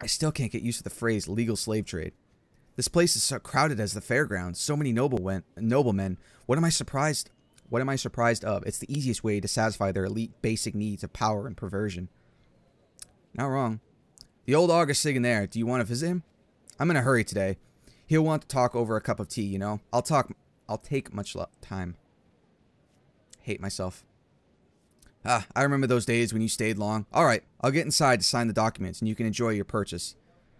I still can't get used to the phrase legal slave trade. This place is so crowded as the fairgrounds. So many noble went, noblemen. What am I surprised? What am I surprised of? It's the easiest way to satisfy their elite basic needs of power and perversion. Not wrong. The old August sitting there. Do you want to visit him? I'm in a hurry today. He'll want to talk over a cup of tea, you know? I'll talk... I'll take much time. Hate myself. Ah, I remember those days when you stayed long. Alright, I'll get inside to sign the documents and you can enjoy your purchase.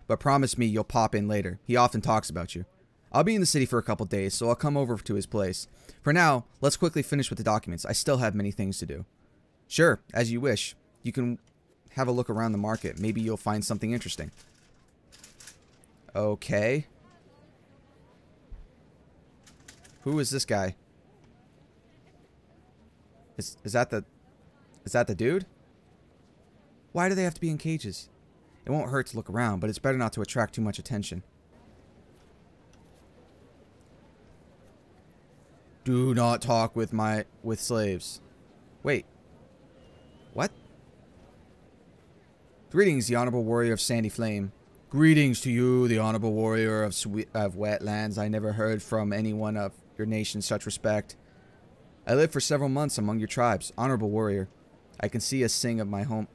But promise me you'll pop in later. He often talks about you. I'll be in the city for a couple days, so I'll come over to his place. For now, let's quickly finish with the documents. I still have many things to do. Sure, as you wish. You can have a look around the market. Maybe you'll find something interesting. Okay. Who is this guy? Is is that the is that the dude? Why do they have to be in cages? It won't hurt to look around, but it's better not to attract too much attention. Do not talk with my with slaves. Wait. What? Greetings, the honorable warrior of Sandy Flame. Greetings to you, the honorable warrior of sweet of wetlands. I never heard from anyone of your nation such respect. I lived for several months among your tribes, honorable warrior. I can see a sing of my home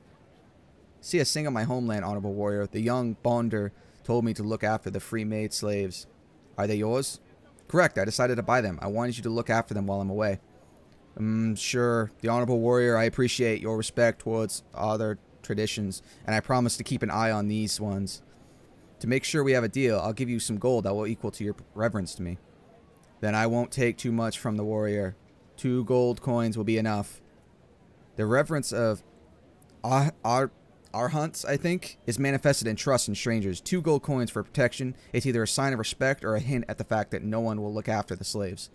see a sing of my homeland, honorable warrior. The young Bonder told me to look after the free made slaves. Are they yours? Correct, I decided to buy them. I wanted you to look after them while I'm away. Um, sure. The Honorable Warrior, I appreciate your respect towards other traditions, and I promise to keep an eye on these ones. To make sure we have a deal, I'll give you some gold that will equal to your reverence to me. Then I won't take too much from the warrior. Two gold coins will be enough. The reverence of our, our Arhunts, I think, is manifested in trust in strangers. Two gold coins for protection. It's either a sign of respect or a hint at the fact that no one will look after the slaves.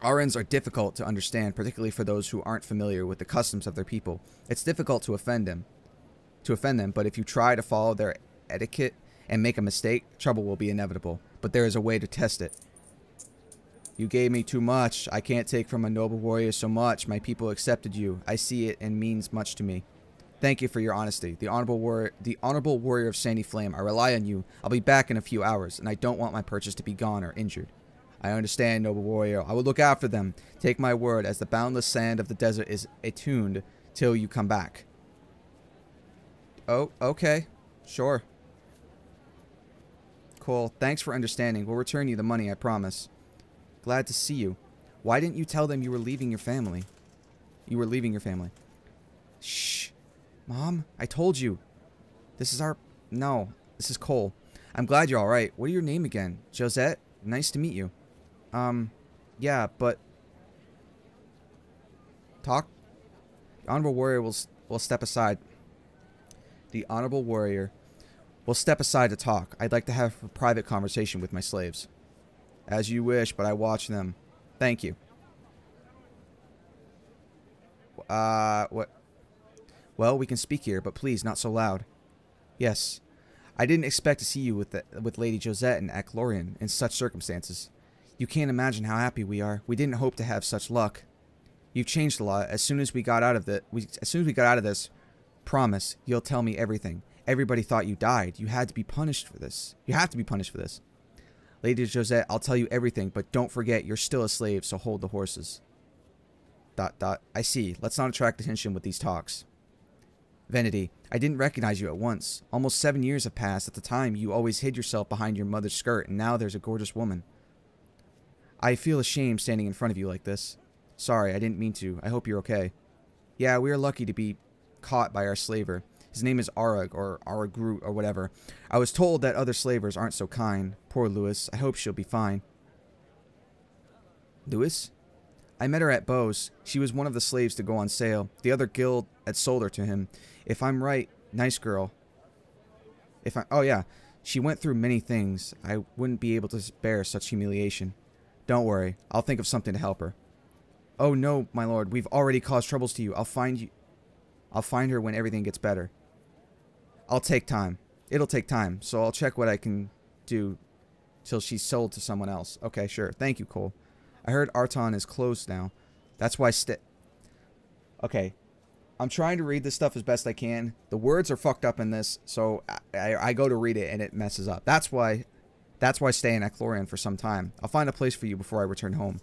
Arans are difficult to understand, particularly for those who aren't familiar with the customs of their people. It's difficult to offend them, to offend them, but if you try to follow their etiquette and make a mistake, trouble will be inevitable. But there is a way to test it. You gave me too much. I can't take from a noble warrior so much. My people accepted you. I see it and means much to me. Thank you for your honesty. The honorable warrior, the honorable warrior of Sandy Flame. I rely on you. I'll be back in a few hours, and I don't want my purchase to be gone or injured. I understand, noble warrior. I will look after them. Take my word, as the boundless sand of the desert is attuned till you come back. Oh, okay. Sure. Cool. Thanks for understanding. We'll return you the money, I promise. Glad to see you. Why didn't you tell them you were leaving your family? You were leaving your family. Shh. Mom, I told you. This is our... No, this is Cole. I'm glad you're alright. What are your name again? Josette? Nice to meet you. Um, yeah, but... Talk? The Honorable Warrior will, will step aside. The Honorable Warrior will step aside to talk. I'd like to have a private conversation with my slaves. As you wish, but I watch them. Thank you. Uh, what? Well, we can speak here, but please, not so loud. Yes. I didn't expect to see you with the, with Lady Josette and Aclorian in such circumstances. You can't imagine how happy we are. We didn't hope to have such luck. You've changed a lot. As soon as we got out of the, we, as soon as we got out of this, promise you'll tell me everything. Everybody thought you died. You had to be punished for this. You have to be punished for this. Lady Josette, I'll tell you everything, but don't forget you're still a slave, so hold the horses. Dot dot. I see. Let's not attract attention with these talks. Venity, I didn't recognize you at once. Almost seven years have passed. At the time, you always hid yourself behind your mother's skirt, and now there's a gorgeous woman. I feel ashamed standing in front of you like this. Sorry, I didn't mean to. I hope you're okay. Yeah, we are lucky to be caught by our slaver. His name is Arag, or Aragrut, or whatever. I was told that other slavers aren't so kind. Poor Lewis. I hope she'll be fine. Lewis? I met her at Bo's. She was one of the slaves to go on sale. The other guild had sold her to him. If I'm right, nice girl. If I, oh yeah, she went through many things. I wouldn't be able to bear such humiliation. Don't worry, I'll think of something to help her. Oh no, my lord, we've already caused troubles to you. I'll find you. I'll find her when everything gets better. I'll take time. It'll take time, so I'll check what I can do till she's sold to someone else. Okay, sure. Thank you, Cole. I heard Arton is closed now. That's why st- Okay, I'm trying to read this stuff as best I can. The words are fucked up in this, so I, I, I go to read it and it messes up. That's why that's why I stay in for some time. I'll find a place for you before I return home.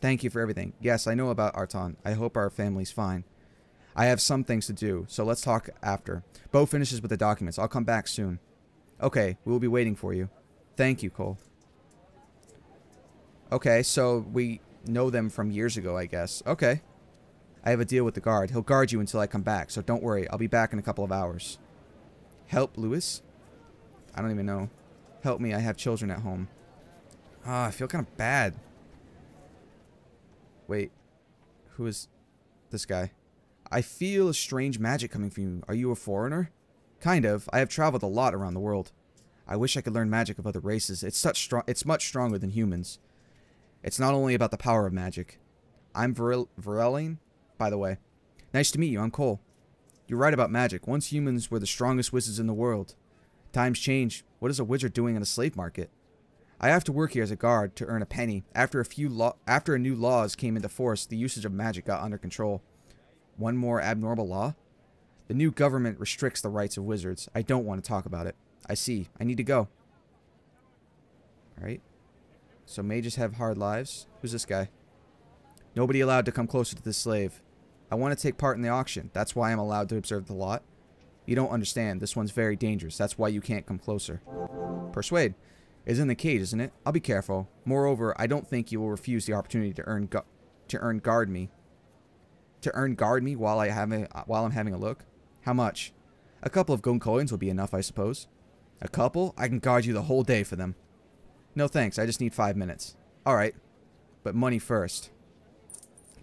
Thank you for everything. Yes, I know about Arton. I hope our family's fine. I have some things to do, so let's talk after. Bo finishes with the documents. I'll come back soon. Okay, we will be waiting for you. Thank you, Cole. Okay, so we know them from years ago, I guess. Okay. I have a deal with the guard. He'll guard you until I come back, so don't worry. I'll be back in a couple of hours. Help, Lewis? I don't even know. Help me, I have children at home. Ah, I feel kind of bad. Wait. Who is this guy? I feel a strange magic coming from you. Are you a foreigner? Kind of. I have traveled a lot around the world. I wish I could learn magic of other races. It's such strong. It's much stronger than humans. It's not only about the power of magic. I'm Vireline, by the way. Nice to meet you. I'm Cole. You're right about magic. Once humans were the strongest wizards in the world. Times change. What is a wizard doing in a slave market? I have to work here as a guard to earn a penny. After a few law after a new laws came into force, the usage of magic got under control. One more abnormal law? The new government restricts the rights of wizards. I don't want to talk about it. I see. I need to go. Alright. So mages have hard lives. Who's this guy? Nobody allowed to come closer to this slave. I want to take part in the auction. That's why I'm allowed to observe the lot. You don't understand. This one's very dangerous. That's why you can't come closer. Persuade. Is in the cage, isn't it? I'll be careful. Moreover, I don't think you will refuse the opportunity to earn to earn guard me. To earn guard me while I have a, while I'm having a look. How much? A couple of gold coins will be enough, I suppose. A couple? I can guard you the whole day for them. No thanks. I just need five minutes. All right, but money first.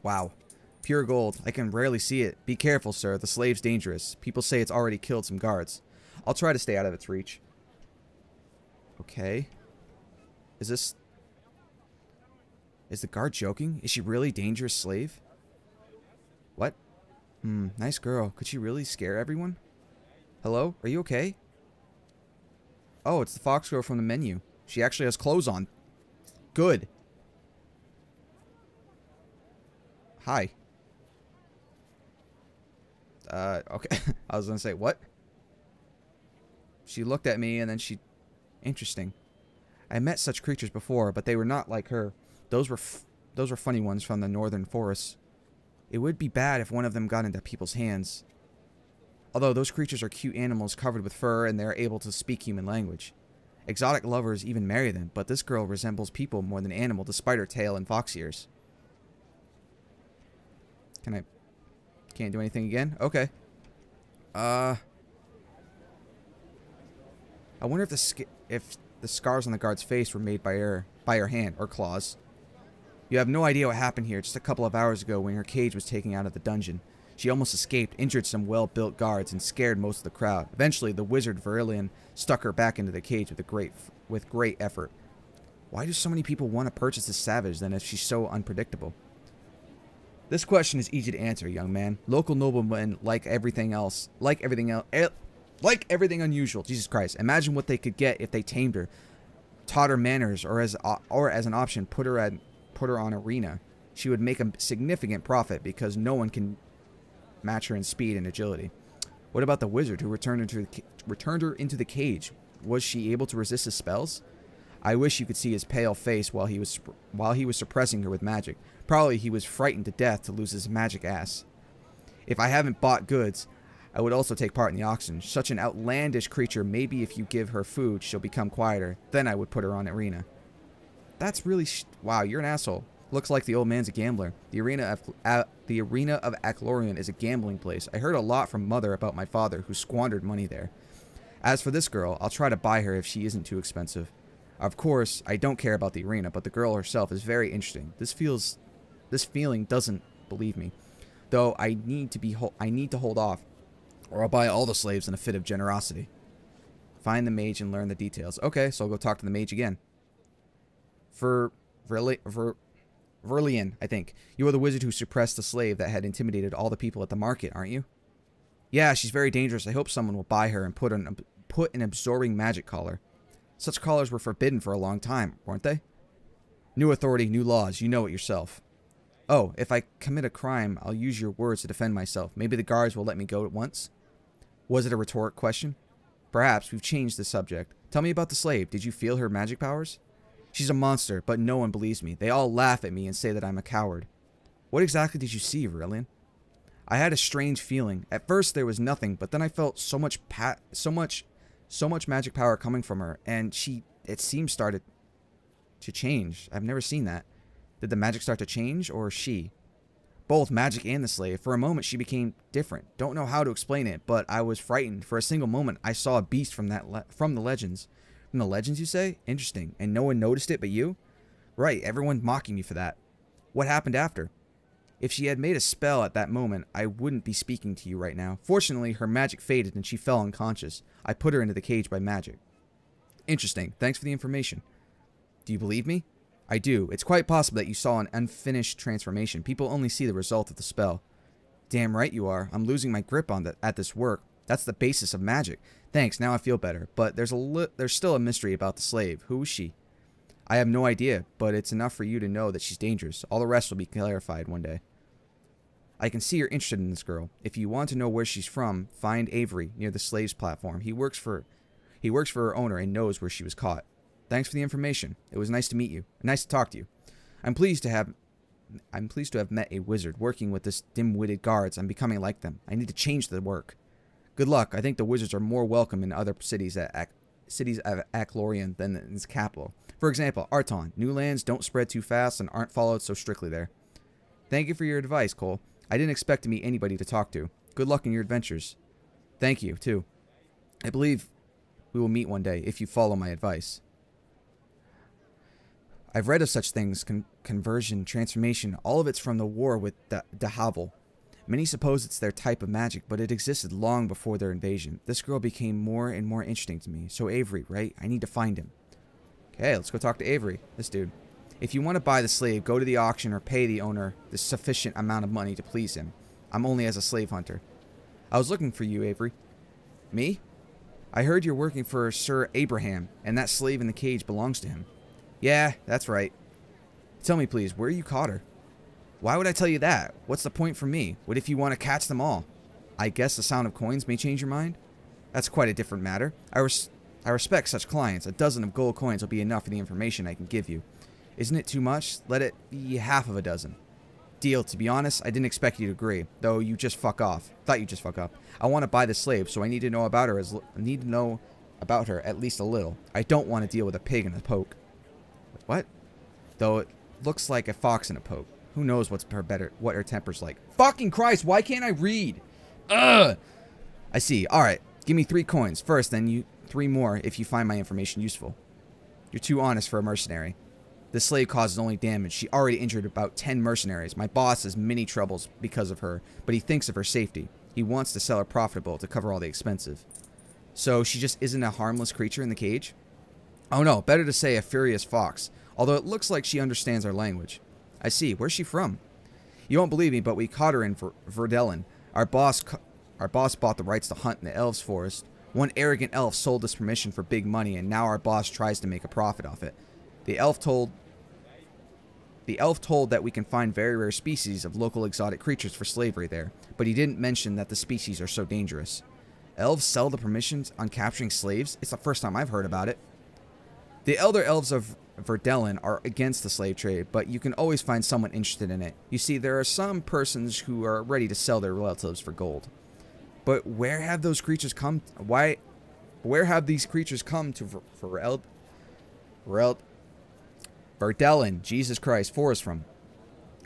Wow. Pure gold. I can rarely see it. Be careful, sir. The slave's dangerous. People say it's already killed some guards. I'll try to stay out of its reach. Okay. Is this... Is the guard joking? Is she really dangerous slave? Hmm, nice girl. Could she really scare everyone? Hello? Are you okay? Oh, it's the fox girl from the menu. She actually has clothes on. Good. Hi. Uh, okay. I was gonna say, what? She looked at me and then she... Interesting. I met such creatures before, but they were not like her. Those were those were funny ones from the northern forests. It would be bad if one of them got into people's hands. Although those creatures are cute animals covered with fur and they are able to speak human language. Exotic lovers even marry them, but this girl resembles people more than animal despite her tail and fox ears. Can I can't do anything again? Okay. Uh. I wonder if the if the scars on the guard's face were made by her by her hand or claws. You have no idea what happened here just a couple of hours ago when her cage was taken out of the dungeon. She almost escaped, injured some well-built guards, and scared most of the crowd. Eventually, the wizard Verilian stuck her back into the cage with a great with great effort. Why do so many people want to purchase this savage then if she's so unpredictable? This question is easy to answer, young man. Local noblemen, like everything else, like everything else, like everything unusual. Jesus Christ! Imagine what they could get if they tamed her, taught her manners, or as or as an option, put her at put her on arena. She would make a significant profit because no one can match her in speed and agility. What about the wizard who returned into the, returned her into the cage? Was she able to resist his spells? I wish you could see his pale face while he was while he was suppressing her with magic. Probably he was frightened to death to lose his magic ass. If I haven't bought goods, I would also take part in the auction. Such an outlandish creature, maybe if you give her food, she'll become quieter. Then I would put her on arena. That's really wow, you're an asshole. Looks like the old man's a gambler. The arena of uh, the arena of Eclorion is a gambling place. I heard a lot from mother about my father, who squandered money there. As for this girl, I'll try to buy her if she isn't too expensive. Of course, I don't care about the arena, but the girl herself is very interesting. This feels this feeling doesn't believe me. Though I need to be I need to hold off, or I'll buy all the slaves in a fit of generosity. Find the mage and learn the details. Okay, so I'll go talk to the mage again. For Verli Ver Verlian, I think. You are the wizard who suppressed the slave that had intimidated all the people at the market, aren't you? Yeah, she's very dangerous. I hope someone will buy her and put an put an absorbing magic collar. Such collars were forbidden for a long time, weren't they? New authority, new laws. You know it yourself. Oh, if I commit a crime, I'll use your words to defend myself. Maybe the guards will let me go at once? Was it a rhetoric question? Perhaps we've changed the subject. Tell me about the slave. Did you feel her magic powers? She's a monster, but no one believes me. They all laugh at me and say that I'm a coward. What exactly did you see, Aurelian? I had a strange feeling. At first there was nothing, but then I felt so much so much so much magic power coming from her, and she it seemed started to change. I've never seen that. Did the magic start to change, or she? Both magic and the slave. For a moment, she became different. Don't know how to explain it, but I was frightened. For a single moment, I saw a beast from that from the legends. From the legends, you say? Interesting. And no one noticed it but you? Right, everyone mocking me for that. What happened after? If she had made a spell at that moment, I wouldn't be speaking to you right now. Fortunately, her magic faded and she fell unconscious. I put her into the cage by magic. Interesting. Thanks for the information. Do you believe me? I do. It's quite possible that you saw an unfinished transformation. People only see the result of the spell. Damn right you are. I'm losing my grip on that at this work. That's the basis of magic. Thanks, now I feel better. But there's a there's still a mystery about the slave. Who is she? I have no idea, but it's enough for you to know that she's dangerous. All the rest will be clarified one day. I can see you're interested in this girl. If you want to know where she's from, find Avery near the slaves platform. He works for he works for her owner and knows where she was caught. Thanks for the information. It was nice to meet you. Nice to talk to you. I'm pleased to have I'm pleased to have met a wizard. Working with this dim-witted guards, I'm becoming like them. I need to change the work. Good luck. I think the wizards are more welcome in other cities at cities of Aclorion than in its capital. For example, Arton. New lands don't spread too fast and aren't followed so strictly there. Thank you for your advice, Cole. I didn't expect to meet anybody to talk to. Good luck in your adventures. Thank you, too. I believe we will meet one day if you follow my advice. I've read of such things con conversion, transformation, all of it's from the war with the Havel. Many suppose it's their type of magic, but it existed long before their invasion. This girl became more and more interesting to me. So Avery, right? I need to find him. Okay, let's go talk to Avery, this dude. If you want to buy the slave, go to the auction or pay the owner the sufficient amount of money to please him. I'm only as a slave hunter. I was looking for you, Avery. Me? I heard you're working for Sir Abraham, and that slave in the cage belongs to him. Yeah, that's right. Tell me, please, where you caught her? Why would I tell you that? What's the point for me? What if you want to catch them all? I guess the sound of coins may change your mind? That's quite a different matter. I, res I respect such clients. A dozen of gold coins will be enough for the information I can give you. Isn't it too much? Let it be half of a dozen. Deal, to be honest, I didn't expect you to agree, though you just fuck off. Thought you just fuck up. I want to buy the slave, so I need to know about her as need to know about her at least a little. I don't want to deal with a pig and a poke. What? Though it looks like a fox and a poke. Who knows what's her better what her temper's like. Fucking Christ, why can't I read? Ugh. I see. Alright. Give me three coins. First, then you three more if you find my information useful. You're too honest for a mercenary. The slave causes only damage. She already injured about 10 mercenaries. My boss has many troubles because of her, but he thinks of her safety. He wants to sell her profitable to cover all the expensive. So she just isn't a harmless creature in the cage? Oh no, better to say a furious fox, although it looks like she understands our language. I see. Where's she from? You won't believe me, but we caught her in Ver Verdelen. Our boss, our boss bought the rights to hunt in the elves' forest. One arrogant elf sold us permission for big money, and now our boss tries to make a profit off it. The elf told the elf told that we can find very rare species of local exotic creatures for slavery there, but he didn't mention that the species are so dangerous. Elves sell the permissions on capturing slaves? It's the first time I've heard about it. The elder elves of Verdelen are against the slave trade, but you can always find someone interested in it. You see, there are some persons who are ready to sell their relatives for gold. But where have those creatures come? Why? Where have these creatures come to Ver, Verel, Verdelen, Jesus Christ, Forest from?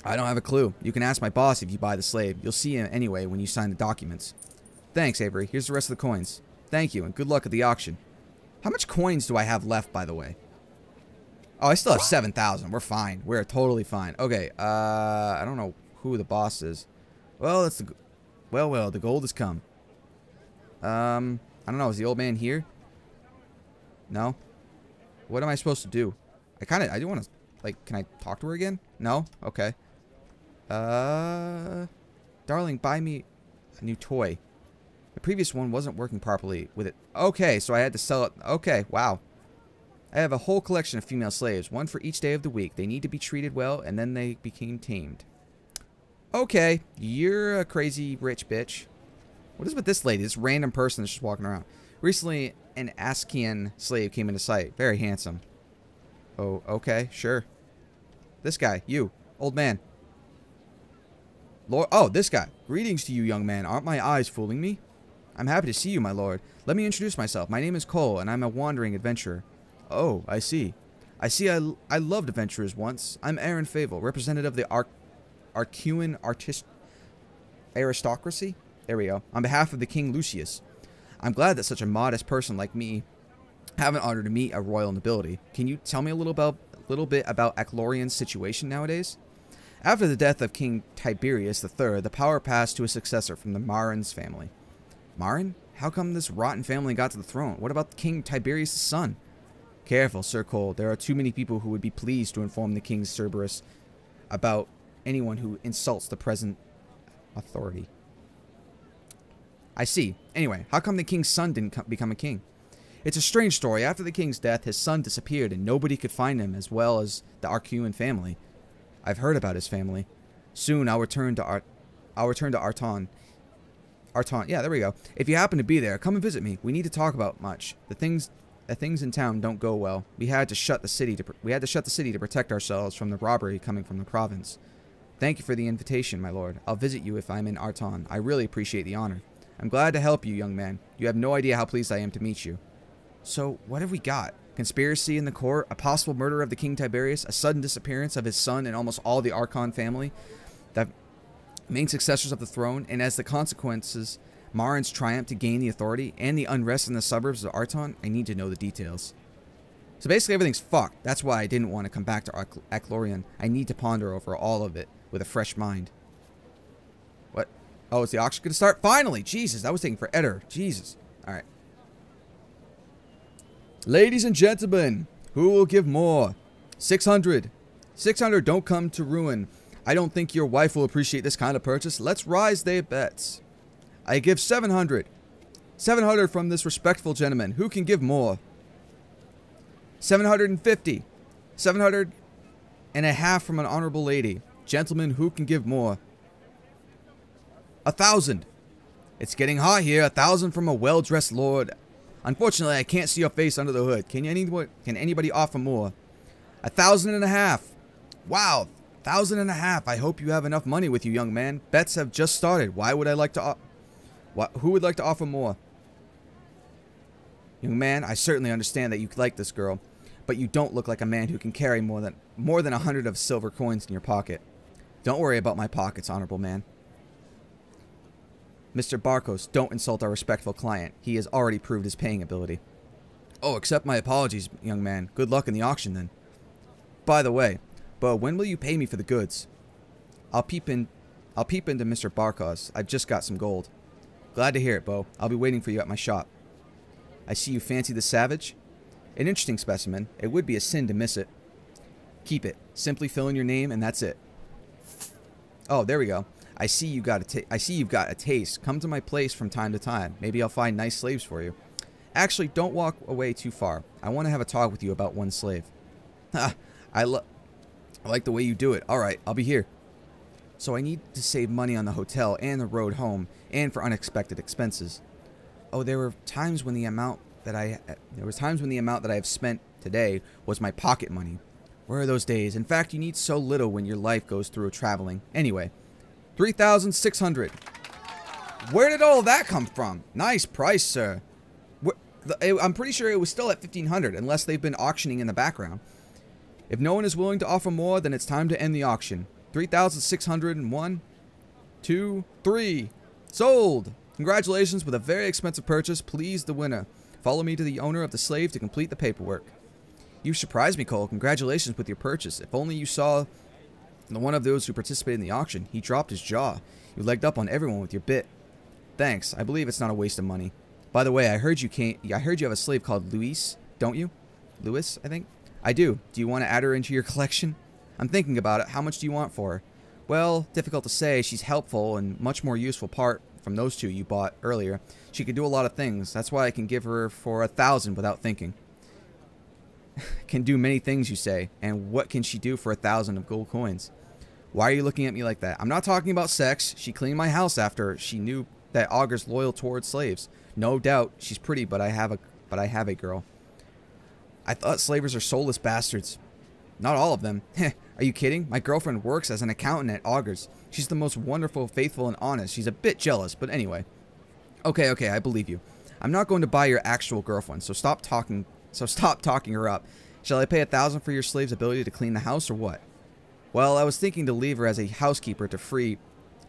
I don't have a clue. You can ask my boss if you buy the slave. You'll see him anyway when you sign the documents. Thanks, Avery. Here's the rest of the coins. Thank you, and good luck at the auction. How much coins do I have left, by the way? Oh, I still have 7,000. We're fine. We're totally fine. Okay, uh, I don't know who the boss is. Well, that's the... Well, well, the gold has come. Um, I don't know. Is the old man here? No? What am I supposed to do? I kind of, I do want to, like, can I talk to her again? No? Okay. Uh, darling, buy me a new toy. The previous one wasn't working properly with it. Okay, so I had to sell it. Okay, wow. I have a whole collection of female slaves, one for each day of the week. They need to be treated well, and then they became tamed. Okay, you're a crazy rich bitch. What is with this lady, this random person that's just walking around? Recently, an Askian slave came into sight. Very handsome. Oh, okay, sure. This guy, you, old man. Lord, oh, this guy. Greetings to you, young man. Aren't my eyes fooling me? I'm happy to see you, my lord. Let me introduce myself. My name is Cole, and I'm a wandering adventurer. Oh, I see. I see I, I loved adventurers once. I'm Aaron Favel, representative of the Ar Arcuan artist aristocracy? There we go. On behalf of the King Lucius. I'm glad that such a modest person like me have an honor to meet a royal nobility. Can you tell me a little about little bit about Aclorian's situation nowadays? After the death of King Tiberius III, the power passed to a successor from the Marins family. Marin? How come this rotten family got to the throne? What about King Tiberius' son? Careful, Sir Cole. There are too many people who would be pleased to inform the King's Cerberus about anyone who insults the present authority. I see. Anyway, how come the king's son didn't become a king? It's a strange story. After the king's death, his son disappeared and nobody could find him as well as the Arcuan family. I've heard about his family. Soon I'll return to Art I'll return to Arton. Arton. Yeah, there we go. If you happen to be there, come and visit me. We need to talk about much. The things the things in town don't go well. We had to shut the city to we had to shut the city to protect ourselves from the robbery coming from the province. Thank you for the invitation, my lord. I'll visit you if I'm in Arton. I really appreciate the honor. I'm glad to help you, young man. You have no idea how pleased I am to meet you. So, what have we got? Conspiracy in the court, a possible murder of the King Tiberius, a sudden disappearance of his son and almost all the Archon family, the main successors of the throne, and as the consequences, Marin's triumph to gain the authority, and the unrest in the suburbs of Arton, I need to know the details. So basically everything's fucked. That's why I didn't want to come back to Aclorian. I need to ponder over all of it with a fresh mind. What? Oh, is the auction going to start? Finally! Jesus, that was taking forever. Jesus. Alright. Ladies and gentlemen, who will give more? 600. 600 don't come to ruin. I don't think your wife will appreciate this kind of purchase. Let's rise their bets. I give 700. 700 from this respectful gentleman. Who can give more? 750. 700 and a half from an honorable lady. Gentlemen, who can give more? A thousand. It's getting hot here. A thousand from a well-dressed lord. Unfortunately, I can't see your face under the hood. Can you? anyone, can anybody offer more? A thousand and a half. Wow, thousand and a half. I hope you have enough money with you, young man. Bets have just started. Why would I like to... What, who would like to offer more? Young man, I certainly understand that you like this girl, but you don't look like a man who can carry more than more than a hundred of silver coins in your pocket. Don't worry about my pockets, honorable man. Mr. Barkos, don't insult our respectful client. He has already proved his paying ability. Oh, accept my apologies, young man. Good luck in the auction, then. By the way, Bo, when will you pay me for the goods? I'll peep in... I'll peep into Mr. Barkos. I've just got some gold. Glad to hear it, Bo. I'll be waiting for you at my shop. I see you fancy the Savage. An interesting specimen. It would be a sin to miss it. Keep it. Simply fill in your name, and that's it. Oh, there we go. I see you got a I see you've got a taste. Come to my place from time to time. Maybe I'll find nice slaves for you. Actually, don't walk away too far. I want to have a talk with you about one slave. Ha! I, I like the way you do it. All right, I'll be here. So I need to save money on the hotel and the road home and for unexpected expenses. Oh, there were times when the amount that I there was times when the amount that I have spent today was my pocket money. Where are those days? In fact, you need so little when your life goes through traveling. Anyway, 3,600. Where did all that come from? Nice price, sir. I'm pretty sure it was still at 1,500, unless they've been auctioning in the background. If no one is willing to offer more, then it's time to end the auction. 3,601. Two, three. Sold! Congratulations with a very expensive purchase. Please the winner. Follow me to the owner of the slave to complete the paperwork. You surprised me, Cole. Congratulations with your purchase. If only you saw the one of those who participated in the auction. He dropped his jaw. You legged up on everyone with your bit. Thanks. I believe it's not a waste of money. By the way, I heard you can't. I heard you have a slave called Luis, don't you? Louis, I think. I do. Do you want to add her into your collection? I'm thinking about it. How much do you want for her? Well, difficult to say. She's helpful and much more useful part from those two you bought earlier. She can do a lot of things. That's why I can give her for a thousand without thinking. can do many things, you say. And what can she do for a thousand of gold coins? Why are you looking at me like that? I'm not talking about sex. She cleaned my house after she knew that Augur's loyal towards slaves. No doubt, she's pretty, but I have a but I have a girl. I thought slavers are soulless bastards. Not all of them. are you kidding? My girlfriend works as an accountant at Augur's. She's the most wonderful, faithful, and honest. She's a bit jealous, but anyway. Okay, okay, I believe you. I'm not going to buy your actual girlfriend, so stop talking so stop talking her up. Shall I pay a thousand for your slave's ability to clean the house or what? Well, I was thinking to leave her as a housekeeper to free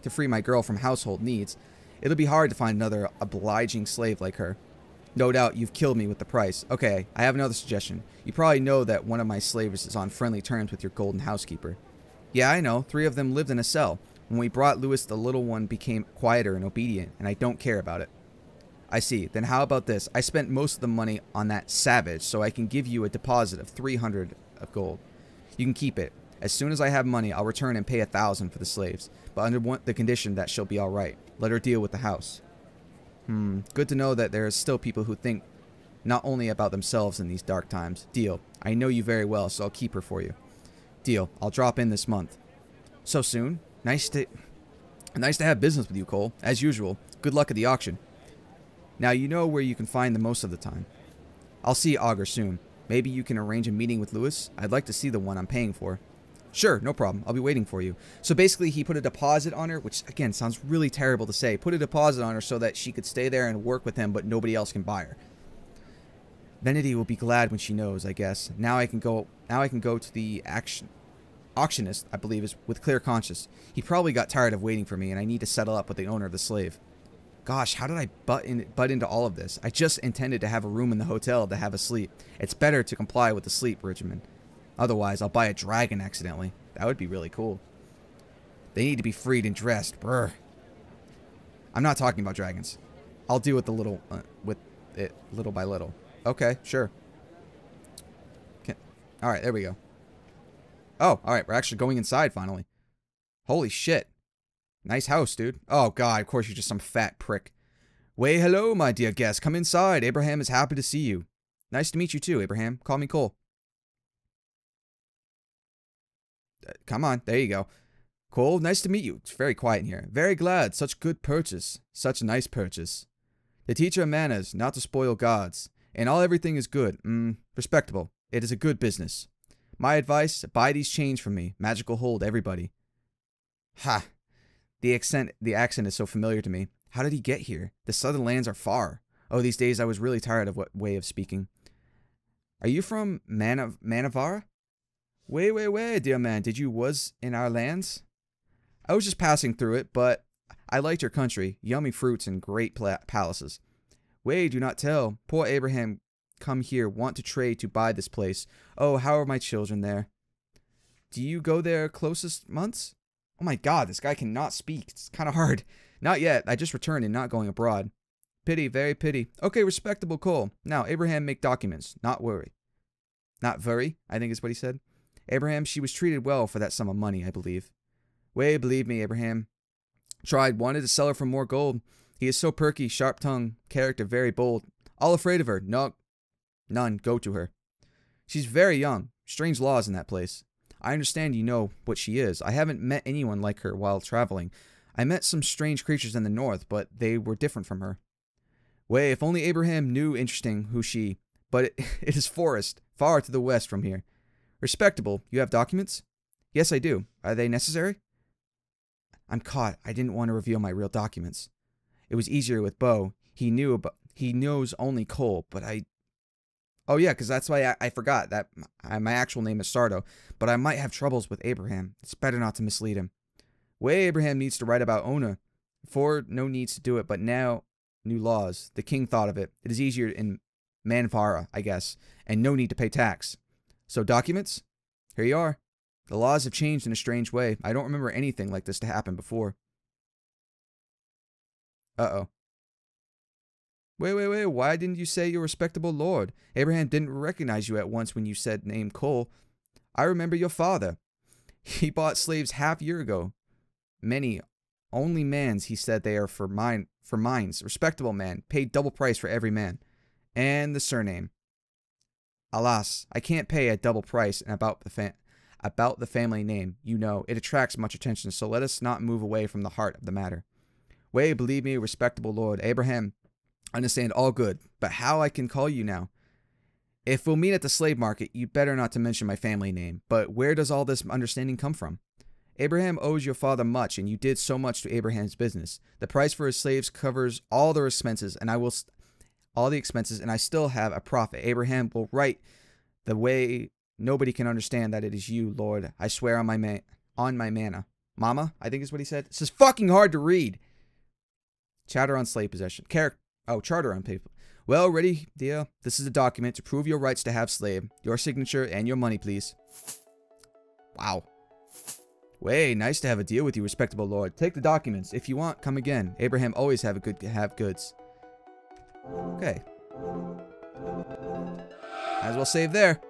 to free my girl from household needs. It'll be hard to find another obliging slave like her. No doubt you've killed me with the price. Okay, I have another suggestion. You probably know that one of my slaves is on friendly terms with your golden housekeeper. Yeah, I know. Three of them lived in a cell. When we brought Lewis, the little one became quieter and obedient, and I don't care about it. I see. Then how about this? I spent most of the money on that savage, so I can give you a deposit of 300 of gold. You can keep it. As soon as I have money, I'll return and pay a thousand for the slaves, but under the condition that she'll be all right. Let her deal with the house. Hmm, good to know that there are still people who think not only about themselves in these dark times. Deal. I know you very well, so I'll keep her for you. Deal. I'll drop in this month. So soon? Nice to... Nice to have business with you, Cole. As usual. Good luck at the auction. Now you know where you can find the most of the time. I'll see Augur soon. Maybe you can arrange a meeting with Lewis? I'd like to see the one I'm paying for. Sure, no problem. I'll be waiting for you. So basically, he put a deposit on her, which again sounds really terrible to say. Put a deposit on her so that she could stay there and work with him, but nobody else can buy her. Venity will be glad when she knows, I guess. Now I can go. Now I can go to the action auctionist, I believe, is with clear conscience. He probably got tired of waiting for me, and I need to settle up with the owner of the slave. Gosh, how did I butt, in, butt into all of this? I just intended to have a room in the hotel to have a sleep. It's better to comply with the sleep regimen. Otherwise, I'll buy a dragon accidentally. That would be really cool. They need to be freed and dressed. Brr. I'm not talking about dragons. I'll deal with the little, uh, with it little by little. Okay, sure. Okay. All right, there we go. Oh, all right, we're actually going inside finally. Holy shit. Nice house, dude. Oh, God, of course you're just some fat prick. Way hello, my dear guest. Come inside. Abraham is happy to see you. Nice to meet you, too, Abraham. Call me Cole. Uh, come on. There you go. Cole, nice to meet you. It's very quiet in here. Very glad. Such good purchase. Such nice purchase. The teacher of manners, not to spoil gods. And all everything is good. Mmm, respectable. It is a good business. My advice, buy these chains from me. Magical hold, everybody. Ha. The accent, the accent is so familiar to me. How did he get here? The southern lands are far. Oh, these days I was really tired of what way of speaking. Are you from Manav Manavara? Way, way, way, dear man. Did you was in our lands? I was just passing through it, but I liked your country. Yummy fruits and great palaces. Way, do not tell. Poor Abraham come here, want to trade to buy this place. Oh, how are my children there? Do you go there closest months? Oh my god, this guy cannot speak. It's kind of hard. Not yet. I just returned and not going abroad. Pity, very pity. Okay, respectable Cole. Now, Abraham make documents. Not worry. Not worry, I think is what he said. Abraham, she was treated well for that sum of money, I believe. Way, believe me, Abraham. Tried, wanted to sell her for more gold. He is so perky, sharp tongued, character very bold. All afraid of her. No, none. Go to her. She's very young. Strange laws in that place. I understand you know what she is. I haven't met anyone like her while traveling. I met some strange creatures in the north, but they were different from her. Way, if only Abraham knew interesting who she, but it, it is forest, far to the west from here. Respectable. You have documents? Yes, I do. Are they necessary? I'm caught. I didn't want to reveal my real documents. It was easier with Bo. He knew about he knows only Cole, but I Oh yeah, because that's why I, I, forgot that my actual name is Sardo, but I might have troubles with Abraham. It's better not to mislead him. Way Abraham needs to write about Ona. Before, no needs to do it, but now, new laws. The king thought of it. It is easier in Manvara, I guess, and no need to pay tax. So documents? Here you are. The laws have changed in a strange way. I don't remember anything like this to happen before. Uh-oh. Wait, wait, wait. Why didn't you say your respectable lord? Abraham didn't recognize you at once when you said name Cole. I remember your father. He bought slaves half a year ago. Many, only mans, he said they are for mine, for mines. Respectable man, paid double price for every man. And the surname. Alas, I can't pay a double price and about the fan. about the family name. You know, it attracts much attention, so let us not move away from the heart of the matter. Way, believe me, respectable Lord Abraham, understand all good, but how I can call you now? If we'll meet at the slave market, you better not to mention my family name. But where does all this understanding come from? Abraham owes your father much, and you did so much to Abraham's business. The price for his slaves covers all their expenses, and I will all the expenses, and I still have a profit. Abraham will write the way nobody can understand that it is you, Lord. I swear on my man on my manna. Mama, I think is what he said. This is fucking hard to read. Chatter on slave possession. Character. Oh, charter on paper. Well, ready, dear. This is a document to prove your rights to have slave. Your signature and your money, please. Wow. Way, nice to have a deal with you, respectable lord. Take the documents. If you want, come again. Abraham always have a good have goods. Okay. Might as well save there.